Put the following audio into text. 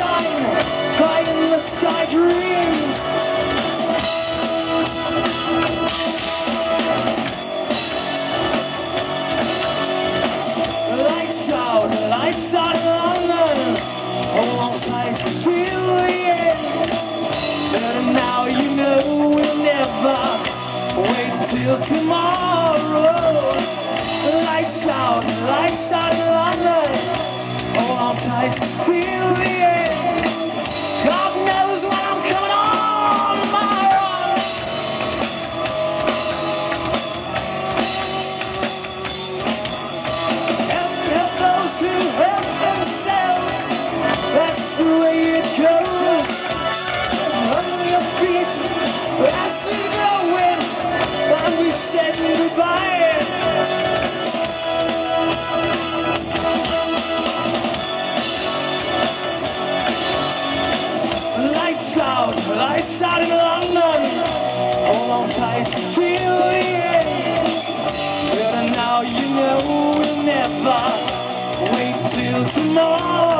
shine, high in the sky dream. Lights out, lights out in London, alongside freedom yeah. But now you know we'll never wait till tomorrow. Lights out, lights out. wait till tomorrow.